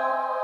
Oh.